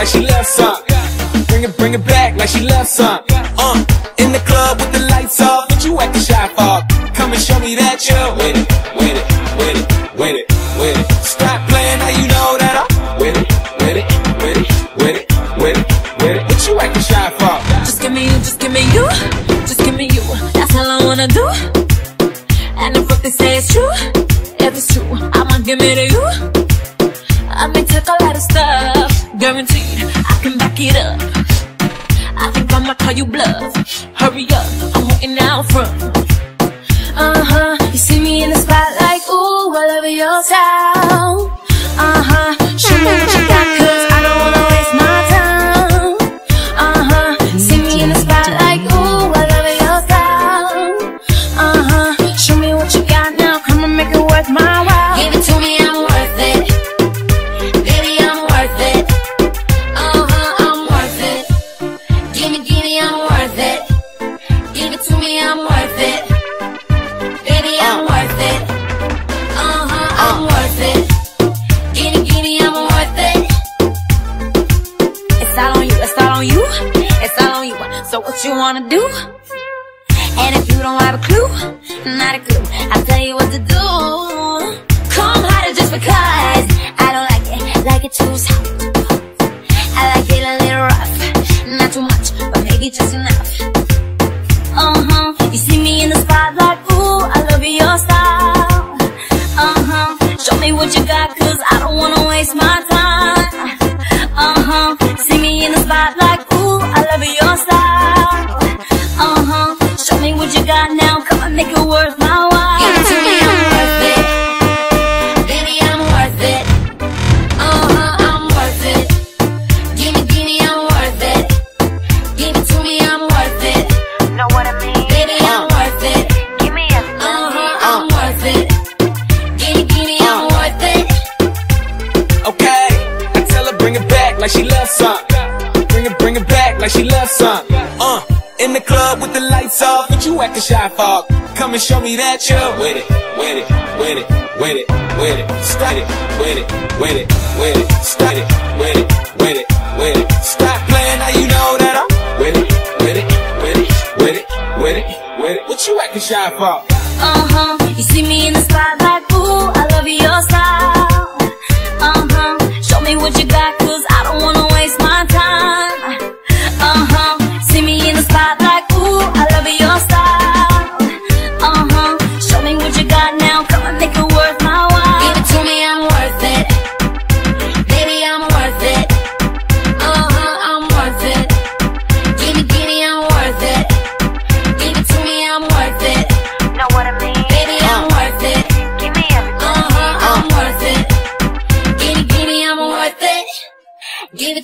bring it bring it back like she loves some. Uh, in the club with the lights off, but you acting shy for. Come and show me that you're with it, with it, with it, with it, with it. Stop playing, now you know that I'm with it, with it, with it, with it, with it, with it. What you acting shy for? Just give me you, just give me you, just give me you. That's all I wanna do. And if what they say is true, if it's true, I'ma give it to you. I may take a lot of stuff, guaranteed I can back it up. I think I'ma call you bluff. Hurry up, I'm waiting out front. Uh huh, you see me in the spotlight, ooh, I love your style. Worth it. Baby, I'm worth it. Uh huh, I'm worth it. Give me, give me, I'm worth it. It's all on you, it's all on you, it's all on you. So what you wanna do? And if you don't have a clue, not a clue, I'll tell you what to do. Come harder just because cause I don't wanna waste my time. Some. Bring it, bring it back like she loves some. Uh, in the club with the lights off, but you acting shy for. Come and show me that you're with it, with it, with it, with it, with it. Start it, with it, with it, with it. Start it, with it, with it, with it. Stop playing, now you know that I'm with it, with it, with it, with it, with it, with it. What you acting shy for? Uh huh. You see me in the spotlight,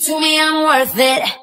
to me, I'm worth it.